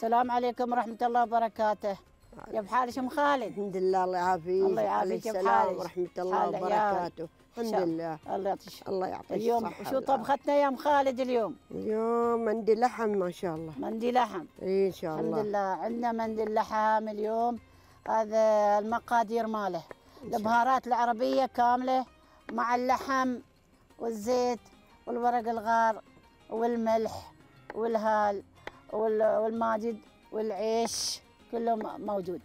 السلام عليكم ورحمة الله وبركاته. يا بحالك أم خالد؟ الحمد لله الله يعافيك. الله يعافيك السلام بحالك. ورحمة الله. وبركاته. الحمد لله. الله يعطيك الله يعطيك اليوم الصحة. شو. طبختنا يا أم خالد اليوم؟ اليوم عندي لحم ما شاء الله. مندي لحم. إي إن شاء الحمد الله. لله. عندنا مندي اللحم اليوم. هذا المقادير ماله. البهارات العربية كاملة مع اللحم والزيت والورق الغار والملح والهال. وال- والماجد والعيش كله م- موجود.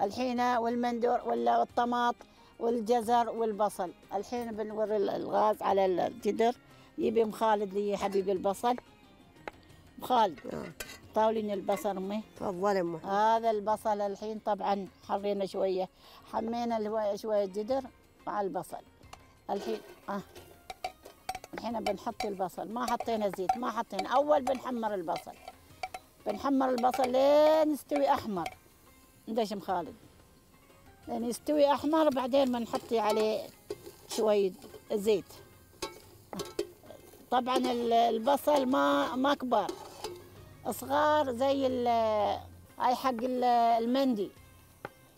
الحين والمندور والطماط والجزر والبصل. الحين بنوري ال- الغاز على الجدر. يبي أم خالد لي حبيبي البصل. خالد آه. طاولين البصل أمي. تفضل محمد. هذا البصل الحين طبعا حرينا شوية. حمينا شوية جدر مع البصل. الحين آه. الحين بنحط البصل. ما حطينا زيت ما حطينا. أول بنحمر البصل. بنحمر البصل لين يستوي أحمر. ندش ام خالد. لين يستوي أحمر بعدين بنحط عليه شوية زيت. طبعا ال- البصل ما ما كبار صغار زي هاي حق ال- المندي.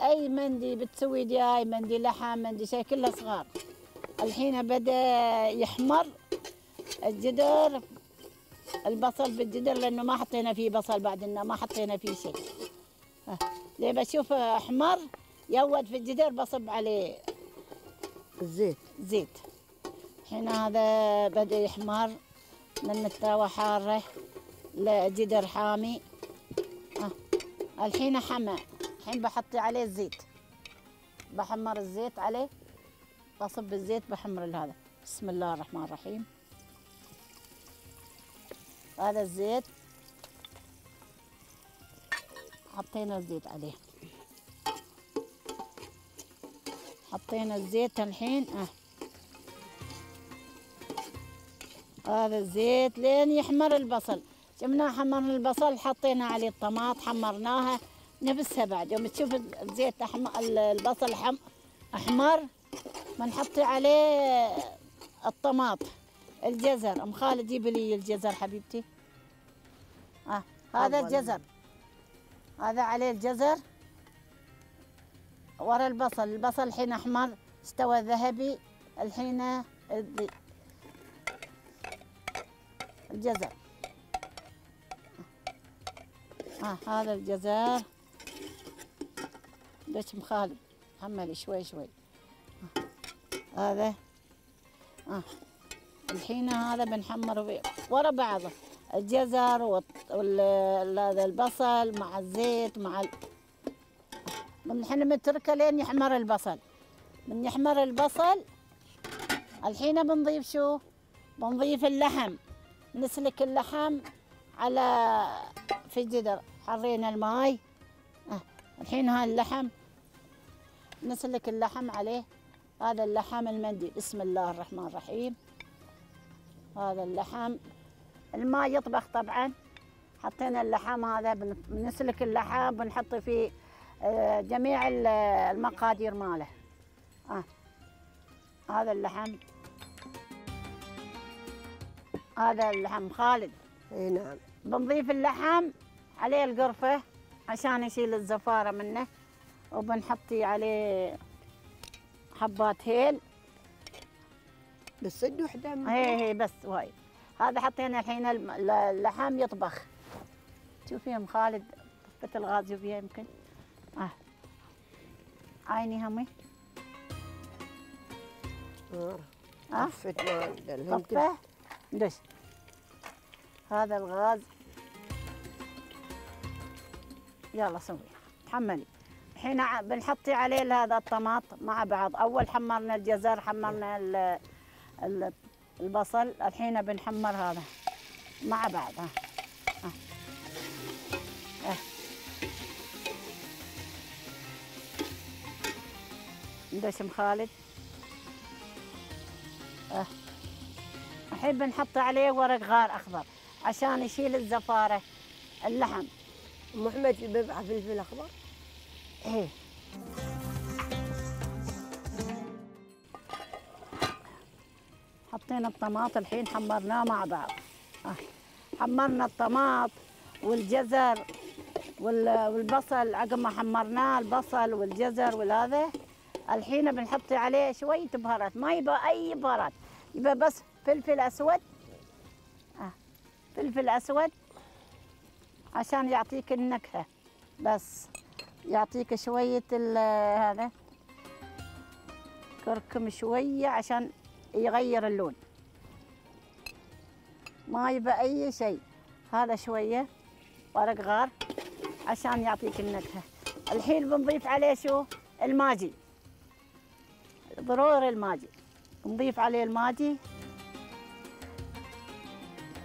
أي مندي بتسوي دياي مندي لحم مندي شيء كله صغار. الحين بدأ يحمر. الجدر البصل بالجدر لأنه ما حطينا فيه بصل بعد انه ما حطينا فيه شيء. ليه بشوف احمر يود في الجدر بصب عليه الزيت. زيت. الحين هذا بدأ يحمر من التاوى حارة لجدر حامي. آه. الحين حمى. الحين بحط عليه الزيت. بحمر الزيت عليه بصب الزيت بحمر هذا. بسم الله الرحمن الرحيم. هذا الزيت. حطينا الزيت عليه. حطينا الزيت الحين آه. هذا الزيت لين يحمر البصل. جبنا حمرنا البصل حطينا عليه الطماط حمرناها. نفسها بعد. يوم تشوف الزيت البصل حم أحمر بنحط عليه الطماط. الجزر. أم خالد جيب لي الجزر حبيبتي. آه هذا. الجزر. هذا عليه الجزر. ورا البصل. البصل الحين أحمر. استوى ذهبي. الحين الجزر. آه هذا الجزر. ليش مخالد حملي شوي شوي. آه. هذا. آه. الحين هذا بنحمر ورا بعضه. الجزر والط- وال ال- هذا البصل مع الزيت مع ال... الحين بنتركه لين يحمر البصل. من يحمر البصل الحين بنضيف شو؟ بنضيف اللحم. نسلك اللحم على في الجدر. حرينا الماي. آه. الحين هاي اللحم. نسلك اللحم عليه. هذا اللحم المندي. بسم الله الرحمن الرحيم. هذا اللحم. الماء يطبخ طبعا. حطينا اللحم هذا بن- بنسلك اللحم بنحط فيه آه، جميع ال- المقادير ماله. آه. هذا اللحم. هذا اللحم خالد. إي نعم. بنضيف اللحم عليه القرفة عشان يشيل الزفارة منه وبنحطي عليه حبات هيل. بس وحده من- هي هي بس واي هذا حطينا الحين اللحم يطبخ. شوفي ام خالد طفت الغاز شوفيها يمكن. آه. عيني همي. آه. آه. طفت ما طفه دش هذا الغاز. يلا سوي. تحملي الحين بنحطي عليه هذا الطماط مع بعض. أول حمرنا الجزر حمرنا البصل الحين بنحمر هذا مع بعض. ها. ها. ها. ندش ام خالد. آه الحين بنحط عليه ورق غار أخضر عشان يشيل الزفارة اللحم. محمد بيبقى فلفل أخضر؟ إيه. حطينا الطماط الحين حمرناه مع بعض آه. حمرنا الطماط والجزر وال- والبصل عقب ما حمرناه البصل والجزر والهذا الحين بنحط عليه شوية بهارات ما يبقى أي بهارات يبقى بس فلفل أسود آه. فلفل أسود عشان يعطيك النكهة بس يعطيك شوية هذا كركم شوية عشان يغير اللون. ما يبقى أي شيء. هذا شوية ورق غار عشان يعطيك النكهة. الحين بنضيف عليه شو؟ الماجي. ضروري الماجي. نضيف عليه الماجي.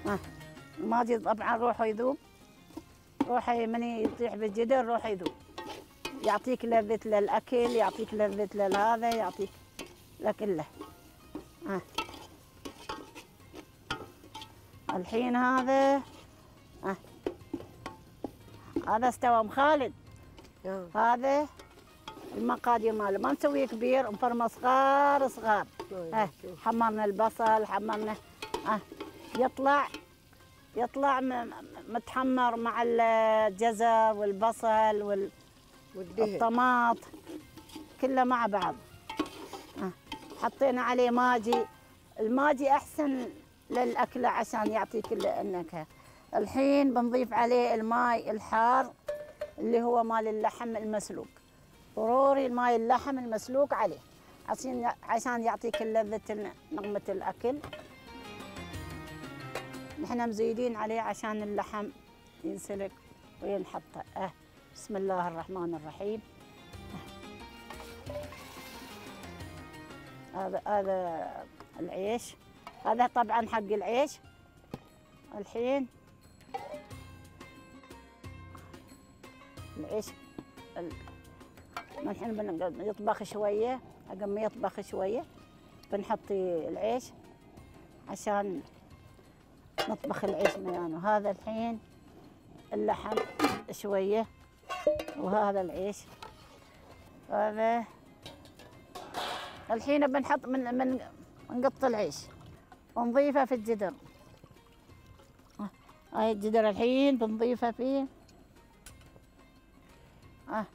آه. الماجي طبعا روحه يذوب. روحه من يطيح بالجدر روحه يذوب. يعطيك لذة للأكل يعطيك لذة للهذا يعطيك لكله آه. الحين هذا آه. هذا استوى أم خالد آه. هذا المقادير ماله ما نسويه كبير نفرمه صغار صغار آه شوف. حمرنا البصل حمرنا آه يطلع يطلع متحمر مع الجزر والبصل والطماط كله مع بعض آه. حطينا عليه ماجي. الماجي أحسن للاكله عشان يعطيك ال- النكهة. الحين بنضيف عليه الماي الحار اللي هو مال اللحم المسلوق. ضروري الماي اللحم المسلوق عليه عشان عشان يعطيك لذة نغمة الأكل. نحن مزيدين عليه عشان اللحم ينسلق وينحط. أه بسم الله الرحمن الرحيم. هذا هذا العيش. هذا طبعا حق العيش. الحين العيش ال- الحين يطبخ شوية عقب ما يطبخ شوية. بنحط العيش عشان نطبخ العيش ميانه هذا الحين اللحم شوية وهذا العيش. هذا الحين بنحط من من نقط العيش ونضيفه في الجدر آه، هاي الجدر الحين بنضيفه فيه آه.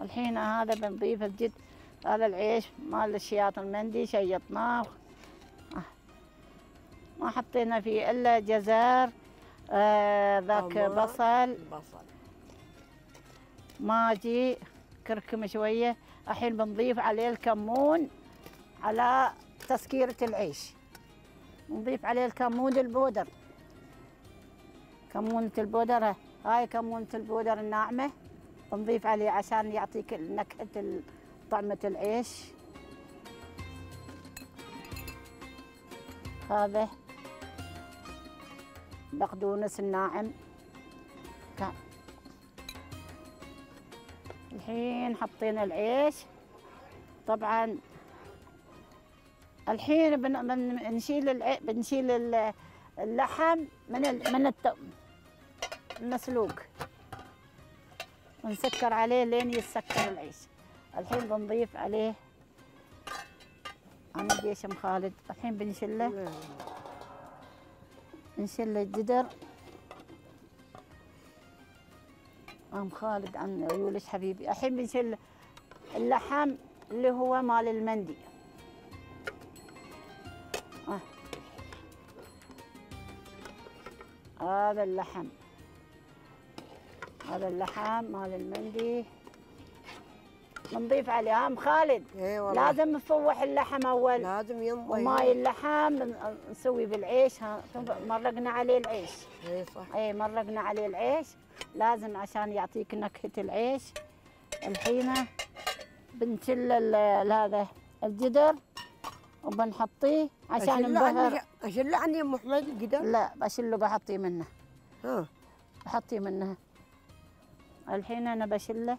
الحين هذا بنضيف الجد هذا العيش مال الشياط المندي شيطناه آه. ما حطينا فيه إلا جزر آه ذاك. بصل بصل ماجي كركم شوية الحين بنضيف عليه الكمون على تسكيرة العيش. نضيف عليه الكمون البودر. كمونة البودرة هاي كمونة البودر الناعمة. نضيف عليه عشان يعطيك نكهة طعمة العيش. هذا بقدونس الناعم. الحين حطينا العيش. طبعا الحين بن- بن- بنشيل. بنشيل ال- اللحم من. من. المسلوق ونسكر عليه لين يتسكر العيش الحين بنضيف عليه أنا ديش أم خالد الحين بنشله. نشيل الجدر أم خالد عن عيولش حبيبي الحين بنشيل اللحم اللي هو مال المندي هذا اللحم. هذا اللحم مال المندي. بنضيف عليه ام خالد. إي والله. لازم نفوح اللحم أول. لازم ينضي. وماي اللحم نسوي بالعيش. ها مرقنا عليه العيش. إي صح. إي مرقنا عليه العيش. لازم عشان يعطيك نكهة العيش. الحين بنشل هذا الجدر. وبنحطيه عشان نبهر اشيل عني أم احمد القدر لا بشله بحطيه منه. ها. بحطيه منه الحين أنا بشله.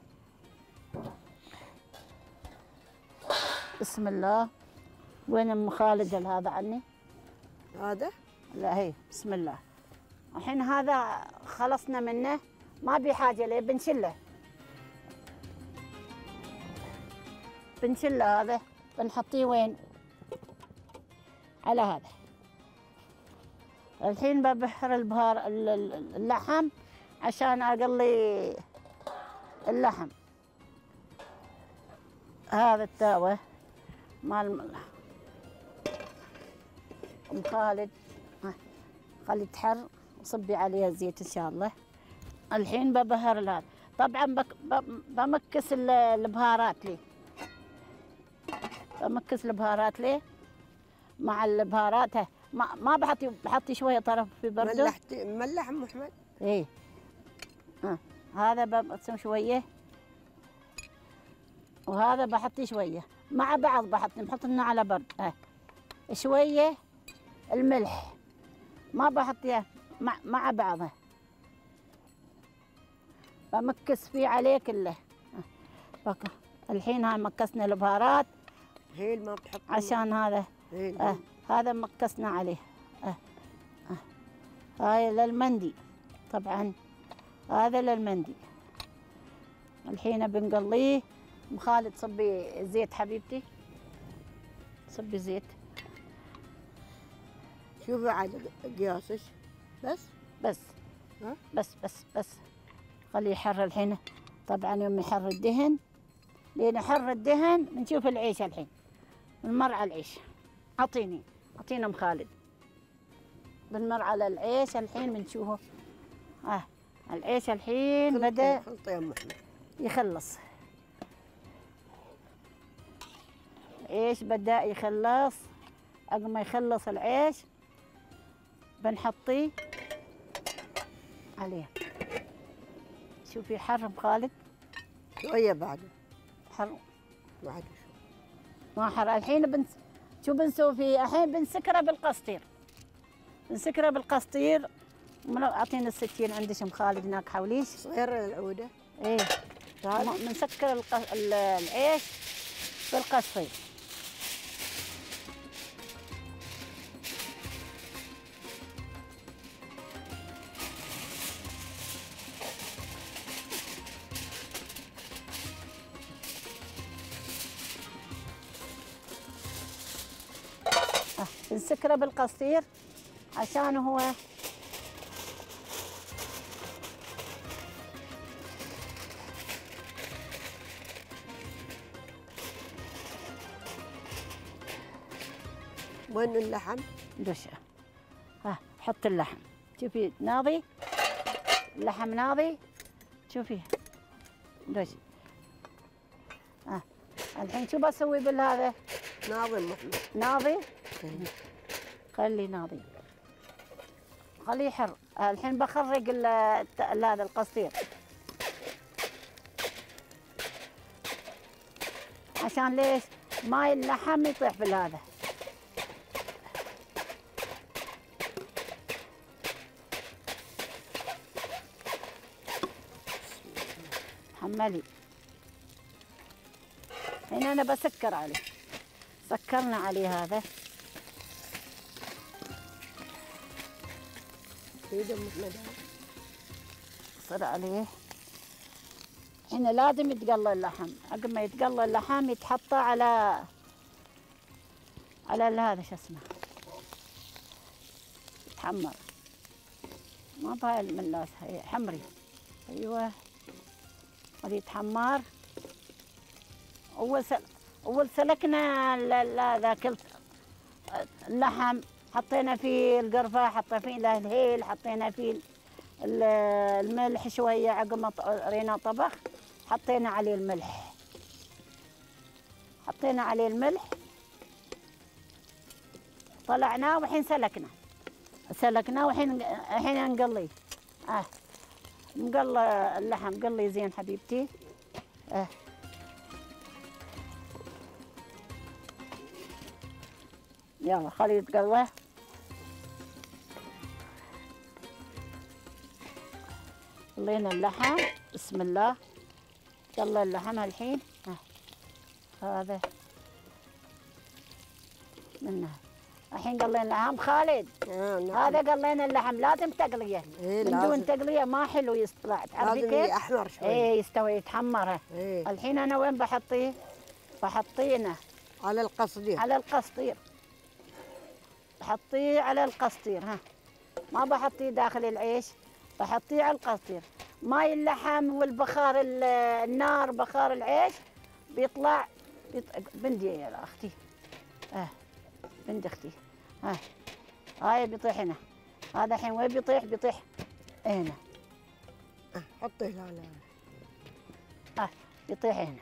بسم الله. وين أم خالد هذا عني؟ هذا؟ لا هي بسم الله. الحين هذا خلصنا منه. ما بي حاجة ليه؟ بنشله. بنشله هذا. بنحطيه وين؟ على هذا. الحين ببحر البهار ال- ال- اللحم عشان أقلي اللحم. هذا التاوة مال ام خالد. خلي تحر صبي عليها الزيت إن شاء الله. الحين ببهر الهذا. طبعا بك بمكس ال- البهارات لي. ب mix البهارات لي. مع البهارات ها. ما ما بحطي بحطي شوية طرف في برده. ملحت ملح أم محمد إيه. ها هذا بقسم شوية. وهذا بحط شوية. مع بعض بحط بحط لنا على برد. ها شوية الملح. ما بحطيها مع مع بعضها ب mix فيه عليه كله. بك- الحين هاي مكسنا البهارات. هيل ما بتحط عشان هذا. آه هذا مكسنا عليه. آه آه. هاي للمندي طبعا. هذا للمندي. الحين بنقليه. أم خالد صبي زيت حبيبتي. صبي زيت. شوفي على قياسك؟ بس؟ بس. ها؟ بس بس بس. خليه يحر الحين. طبعا يوم يحر الدهن. لين يحر الدهن بنشوف العيش الحين. بنمر على العيش. أعطيني. اعطينا ام خالد. بنمر على العيش الحين بنشوفه. آه العيش الحين بدأ يخلص. العيش بدأ يخلص. عقب ما يخلص العيش بنحطيه عليه. شوفي حر ام خالد. شوية بعد. حر بعد ما حر الحين بنس شو بنسوي فيه الحين بنسكره بالقسطير. بنسكره بالقسطير. أعطينا السكين عندك أم خالد هناك حوليش. صغيرة العودة. إيه. بنسكر الق- ال- العيش بالقسطير. بنسكره بالقسطير عشان هو وين اللحم؟ دشة ها حط اللحم. شوفي ناضي؟ اللحم ناضي؟ شوفي دش ها الحين شو بسوي بالهذا؟ محمد ناضي؟ خلي ناضي. خليه يحر. الحين ال- هذا القصير عشان ليش؟ ماي اللحم يطيح بالهذا. حملي هنا أنا بسكر عليه. سكرنا عليه هذا. محمد صار عليه. هنا لازم يتقلى اللحم. عقب ما يتقلى اللحم يتحط على على هذا شو اسمه؟ يتحمر. ما طايل الملاس هي حمري. أيوه. هذه يتحمر. أول سل... أول سلكنا هذا كل اللحم. حطينا فيه القرفة حطينا فيه الهيل حطينا فيه ال- الملح شوية عقب ما رينا طبخ حطينا عليه الملح. حطينا عليه الملح. طلعناه وحين سلكنا سلكناه وحين الحين نقليه. آه. مقلى اللحم قلي زين حبيبتي. آه. يلا خليه يتقلى. قلينا اللحم بسم الله. قلى اللحم الحين. هذا. منه الحين قلينا اللحم خالد. آه نعم. هذا قلينا اللحم لازم تقليه. إيه من. دون تقليه ما حلو يطلع تعرفي كيف؟ أحمر شوي. إيه يستوي يتحمر. إيه. الحين أنا وين بحطيه؟ بحطينه. على القصدير. على القسطير بحطيه على القسطير ها. ما بحطيه داخل العيش. بحطيه على القصدير ماي اللحم والبخار ال- النار بخار العيش بيطلع بيط... بندي يا أختي. آه بند أختي. ها هاي بيطيح هنا. هذا الحين وين بيطيح؟ بيطيح هنا. آه، حطي لا لا ها بيطيح هنا.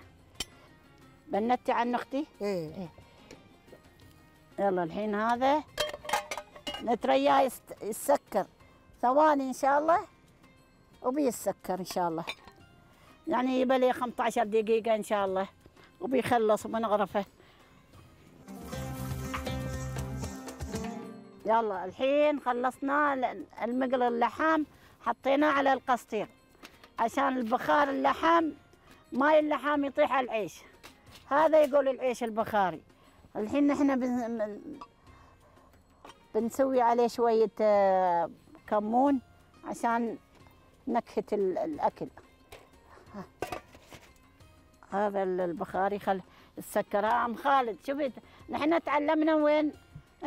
بنتي عن أختي؟ إيه. يلا الحين هذا نترياه يسكر. ثواني إن شاء الله وبيسكر إن شاء الله. يعني يبى لي 15 دقيقة إن شاء الله وبيخلص وبنغرفه. يلا الحين خلصنا ال- المقلي اللحم حطيناه على القصدير. عشان البخار اللحم ماي اللحم يطيح على العيش. هذا يقول العيش البخاري. الحين نحن بن... من- بنسوي عليه شوية آه، كمون عشان نكهة ال- الأكل. هذا ال- البخاري خل السكر عم خالد شوفي نحن تعلمنا وين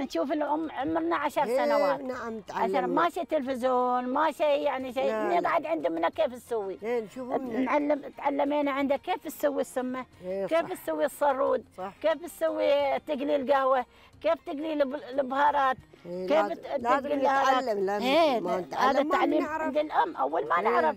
نشوف الأم عمرنا عشر إيه، سنوات نعم عشان تعلمنا ما شيء تلفزيون ما شيء يعني شيء لا. نقعد عندنا كيف نسوي إيه نشوفه من نعلم تعلمينا عنده كيف تسوي السمة إيه، كيف. تسوي الصرود صح كيف تسوي تقلي القهوه كيف تقلي الب- البهارات إيه، كيف لازم- ت- لازم تقلي هذا؟ نتعلم لازم إيه، ما هذا التعليم. عند الأم أول ما إيه. نعرف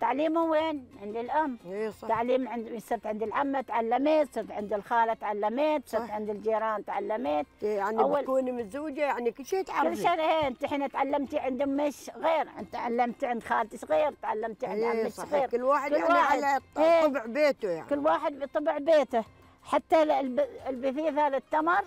تعليمه وين؟ عند الأم. إيه صح. تعليم عند صرت عند العمه تعلمت صرت عند الخالة تعلمت صرت. عند الجيران تعلمت. إيه، يعني أول- بتكوني متزوجة يعني كل شيء كل تعرفي شيء إيه، انت حين تعلمتي عند أمك غير. انت تعلمتي عند خالتك غير تعلمتي عند إيه عمك غير. كل واحد كل يعني واحد. على إيه. طبع بيته يعني. كل واحد بطبع بيته. حتى ال- الب- البثيث هذا التمر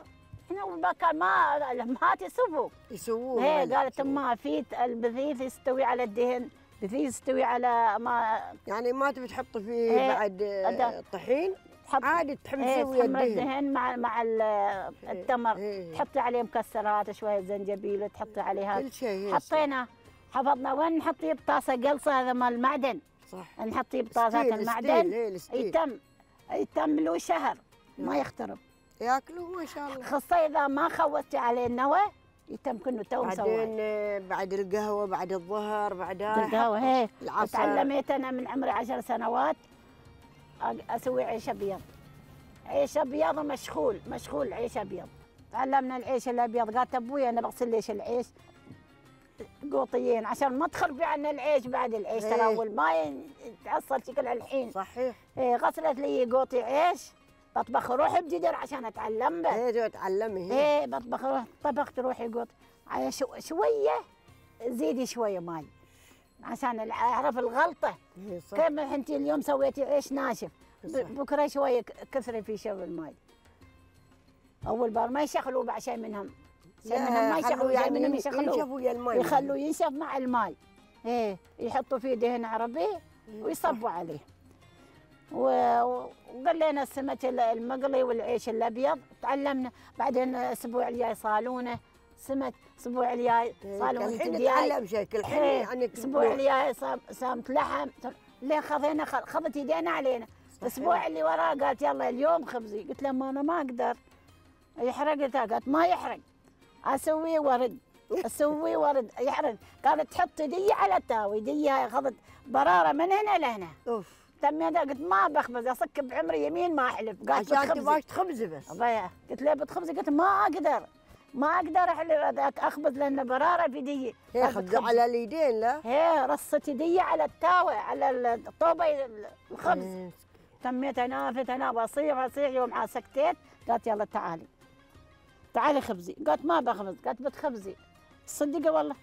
هنا كان ما ما تسبوا يسووه. هي هلا. قالت ما في البثيث يستوي على الدهن. بثيث يستوي على ما يعني ما تبي تحطي فيه إيه، بعد آه، أدا. طحين؟ تحط عادي تحب إيه، تسوي الدهن مع مع ال- التمر. إيه. تحطي عليه مكسرات شوية زنجبيل تحطي عليها. كل شيء. حطينا. حفظنا. وين نحطيه بطاسه قلصة هذا مال المعدن صح. نحطيه بطاسات المعدن. إيه،. يتم يتم له شهر. ما. يخترب. ياكلوا ما شاء الله. خاصة إذا ما خوتي عليه النوى يتم كأنه تو بعدين آه، بعد القهوة بعد الظهر بعدها القهوة هي العصر. تعلمت أنا من عمري عشر سنوات أسوي عيش أبيض. عيش أبيض ومشغول مشغول عيش أبيض. تعلمنا العيش الأبيض. قالت أبوي أنا بغسل ليش العيش؟ قوطيين. عشان ما تخربي عنا العيش بعد العيش ترى إيه. أول ما يتعصل شكل الحين. صحيح. إيه غسلت لي قوطي عيش. بطبخ روحي بجدر عشان أتعلم به. هي جو تعلمي إيه بطبخ روح طبخت روحي على شو شوية زيدي شوية ماي. عشان أعرف الغلطة. صح. كيف أنت اليوم سويتي عيش ناشف. بكرة شوية كثري في شو الماي أول بار ما يشغلوا بعد شيء منهم. شيء منهم ما يشغلوا شيء يعني منهم يشغلوا يخلوا ينشف مع الماي. إيه يحطوا فيه دهن عربي ويصبوا عليه. وقلينا السمك ال- المقلي والعيش الأبيض. تعلمنا بعدين الأسبوع الجاي صالونه. سمك الأسبوع الجاي صالونه الحين نتعلم شيء كل حين إيه، يعني الأسبوع الجاي صام- صامت لحم. ليه خذينا خذت يدينا علينا؟ الأسبوع اللي وراه قالت يلا اليوم خبزي. قلت لها ما أنا ما أقدر. يحرق؟ قالت ما يحرق. أسوي ورد. أسوي ورد. يحرق. قالت تحط يدي على التاوي. يدي أخذت برارة من هنا لهنا. أوف. تميتها قلت ما بخبز اصك بعمري يمين ما أحلف. قالت عشان تبغاش تخبزي بس. ضيع قلت لها بتخبزي؟ قلت ما أقدر. ما أقدر أحلف أخبز لأن برارة في بتخبزي. على اليدين لا؟ هي رصت يدي على التاوة على الطوبة الخبز. إيه. تميت انافت أنا بصيح اصيح يوم عا سكتيت قالت يلا تعالي. تعالي خبزي. قالت ما بخبز قالت بتخبزي. تصدقي والله.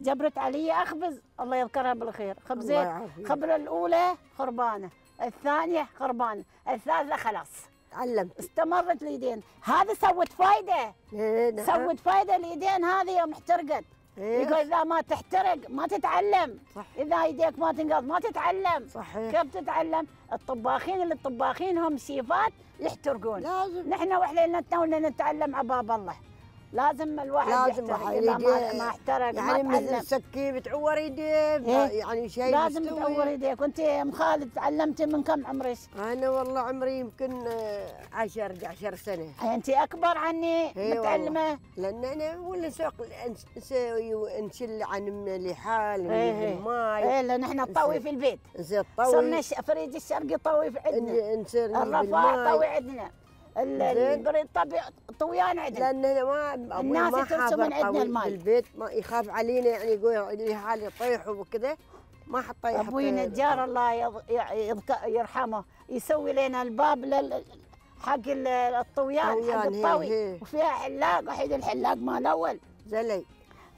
جبرت علي أخبز. الله يذكرها بالخير. يعافيك. خبرة الأولى خربانة الثانية خربانة الثالثة خلاص. تعلمت استمرت اليدين هذا سوت فايدة. إيه، نعم. سوت فايدة اليدين هذه يوم احترقت. إيه، يقول إذا ما تحترق ما تتعلم. صح. إذا يديك ما تنقض ما تتعلم. صحيح. كيف تتعلم؟ الطباخين اللي الطباخين هم شيفات يحترقون. لازم. نحن وحلينا تونا نتعلم عباب الله. لازم الواحد لازم يحترق إذا ما, ما احترق يعني ما مثل السكين بتعور يديه إيه. يعني شيء لازم مستوي. تعور يديك. وأنت أم خالد تعلمتي من كم عمرك؟ أنا والله عمري يمكن آه، عشر 11 سنة. أنت أكبر عني إيه متعلمه لأن أنا ولا نسوق نسوي ونشل عن لحال ونجيب الماي. إيه لأن إحنا نطوي في البيت. صرنا طوي الش- فريج الشرقي طوي في عندنا. نصير الرفاع طوي عندنا. طويان عندنا. لأن ما الناس ما حافظ من عندنا الماي. البيت ما يخاف علينا يعني يقول لي حالي يطيح وكذا ما حط يحط أبوي نجار الله يرحمه. يسوي لنا الباب لل حق ال- الطويان حق هي. وفيها حلاق وحيد الحلاق مال الأول زلي.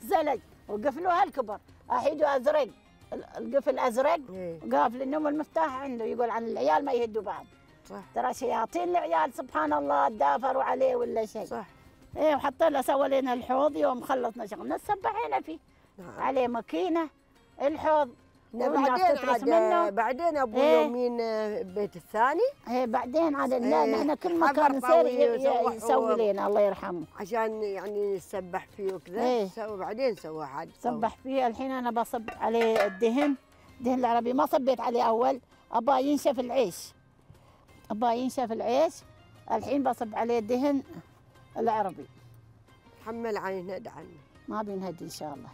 زلج وقفلوها الكبر احيده ازرق ال- القفل أزرق. إيه. قافل انهم المفتاح عنده. يقول عن العيال ما يهدوا بعض. صح. ترى شياطين العيال سبحان الله دافروا عليه ولا شيء. صح. إيه وحط له سوى لنا الحوض يوم خلصنا شغلنا سبحينا فيه نعم. عليه ماكينة الحوض. والناس بعدين عاد منه. بعدين أبوي إيه. يومين آه، البيت الثاني. إيه بعدين عاد لا إيه، نحن كل ما حفر كان يصير طاوي ي- ي- وسوى يسوي. لنا الله يرحمه. عشان يعني نسبح فيه وكذا. إيه. سوى بعدين سوى حد سبح فيه. الحين أنا بصب عليه الدهن. الدهن العربي ما صبيت عليه أول. أبا ينشف العيش. ابا ينشف العيش الحين بصب عليه الدهن العربي. حمل عين هد عنه. ما بينهدي إن شاء الله.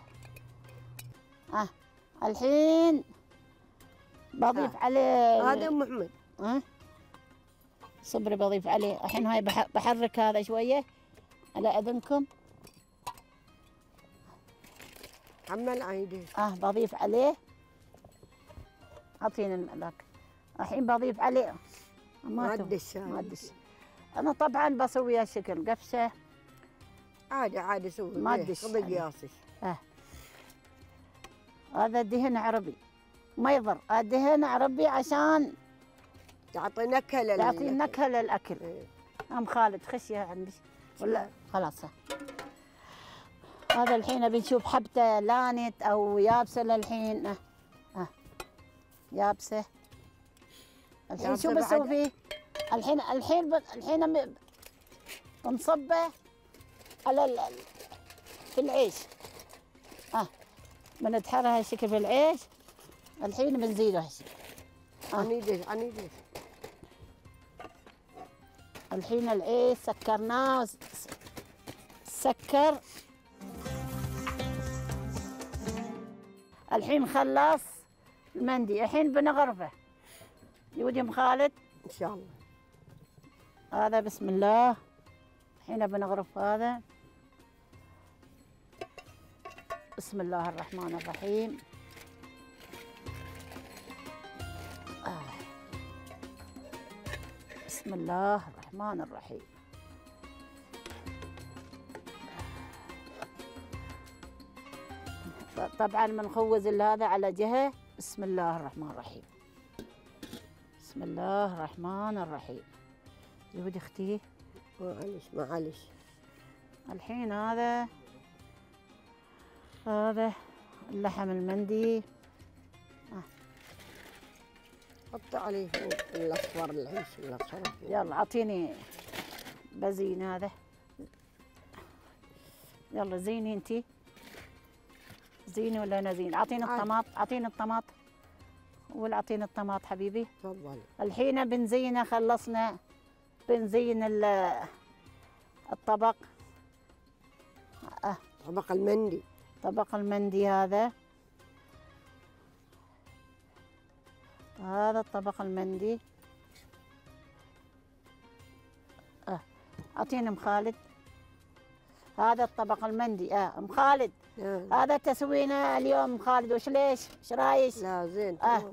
آه الحين بضيف آه. عليه هذا أم محمد. ها؟ صبري بضيف عليه. الحين هاي بح- بحرك هذا شوية على أذنكم. حمل عينه آه بضيف عليه. أعطيني الملاك الحين بضيف عليه. ما تدش. ما تدش أنا طبعا بسويها شكل قفشة. عادي عادي سوي. ما خذ عليه. قياسي هذا دهن عربي. ما يضر. الدهن عربي عشان تعطي نكهة لل- يعطي نكهة للأكل. إيه. أم خالد خشيه عندك ولا؟ خلاص. هذا الحين بنشوف حبته لانت أو يابسة للحين. أه, آه. يابسة. الحين يابسة شو بسوي؟ فيه؟ الحين الحين. الحين بنصبه على في العيش آه بندحرها هالشكل في العيش الحين بنزيده هالشكل آه. عنيدة الحين العيش سكرناه سكر الحين خلص المندي الحين بنغرفه يودي أم خالد؟ إن شاء الله. هذا بسم الله. الحين بنغرف هذا. بسم الله الرحمن الرحيم. آه. بسم الله الرحمن الرحيم. طبعا بنخوز هذا على جهة. بسم الله الرحمن الرحيم. بسم الله الرحمن الرحيم. يود أختي. معلش معلش. الحين هذا هذا اللحم المندي. حط عليه الأصفر العيش الأصفر. يلا أعطيني بزين هذا. يلا زيني انتي زيني ولا أنا زين؟ أعطيني. الطماط أعطيني الطماط. ولا اعطيني الطماط حبيبي. تفضل الحين بنزينه خلصنا بنزين ال- الطبق. طبق المندي. طبق المندي هذا. هذا الطبق المندي. آه. أعطيني أم خالد. هذا الطبق المندي. آه أم خالد. نعم. هذا تسوينا اليوم خالد وش ليش؟ إيش رايك؟ لا زين آه.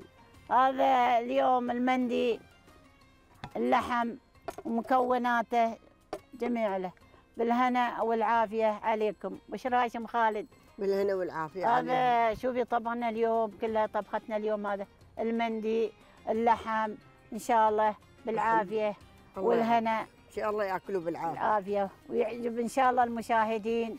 هذا اليوم المندي اللحم ومكوناته جميع له. بالهنا والعافية عليكم. وش رايك أم خالد؟ بالهنا والعافية. هذا شوفي طبخنا اليوم كلها طبختنا اليوم هذا. المندي اللحم إن شاء الله بالعافية. والهنا. إن شاء الله يأكلوا بالعافية. العافية. ويعجب إن شاء الله المشاهدين.